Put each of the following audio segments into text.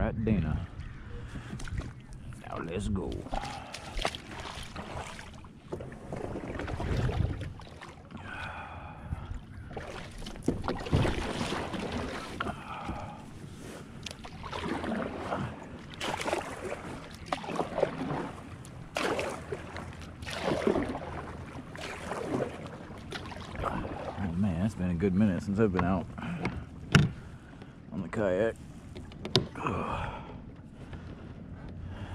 Rat Dana. Now let's go. Oh man, it's been a good minute since I've been out on the kayak.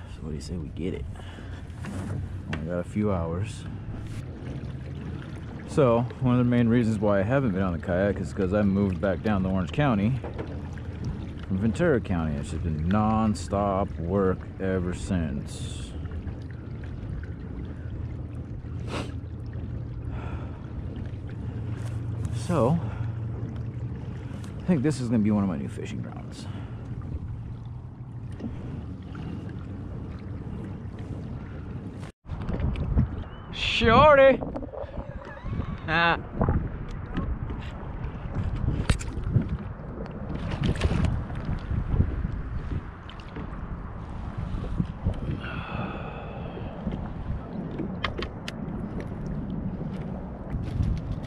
So what do you say we get it? Only got a few hours. So one of the main reasons why I haven't been on the kayak is because I moved back down to Orange County from Ventura County. It's just been non-stop work ever since. So, I think this is going to be one of my new fishing grounds. Shorty! Ah.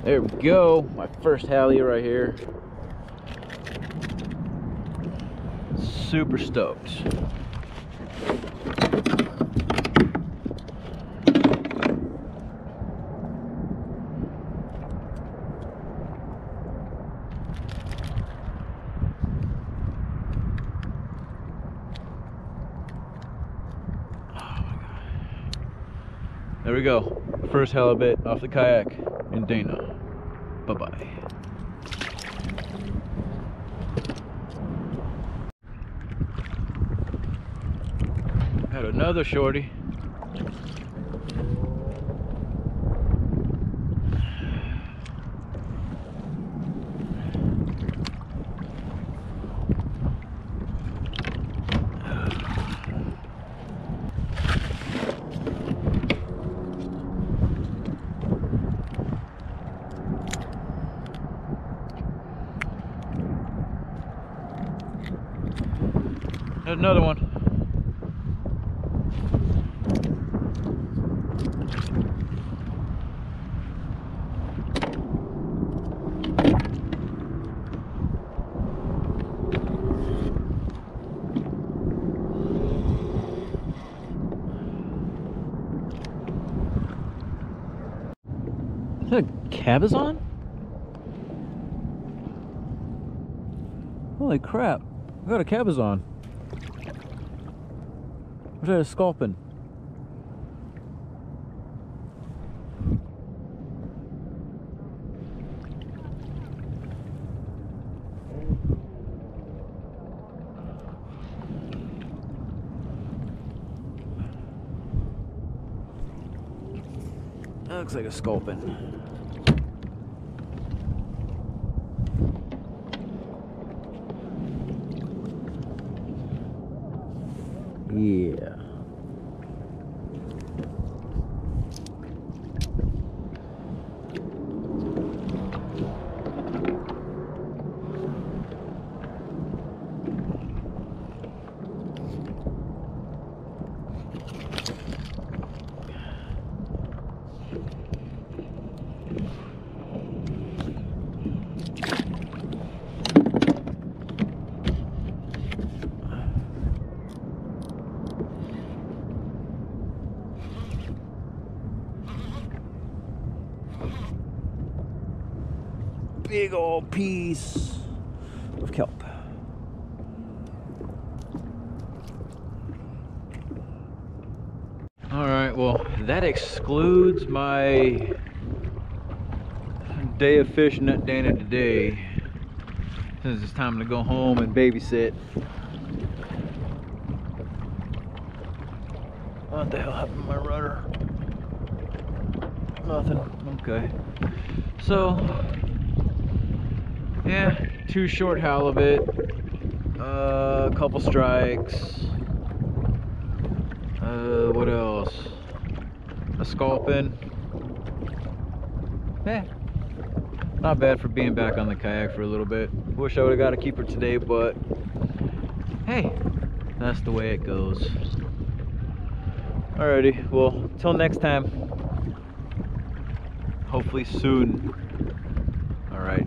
There we go. My first halie right here. Super stoked. There we go. First halibut off the kayak in Dana. Bye bye. Had another shorty. Another one. Is that a cabezon? Holy crap. I got a cabezon. Is that a sculpin? That looks like a sculpin. Yeah. Big old piece of kelp. All right, well, that excludes my day of fishing at Dana today. Since it's time to go home and babysit. What the hell happened to my rudder? Nothing. Okay. So, yeah, two short halibut, uh, a couple strikes. Uh, what else? A sculpin. Eh, not bad for being back on the kayak for a little bit. Wish I would have got a keeper today, but hey, That's the way it goes. Alrighty, well, till next time. Hopefully soon. Alright,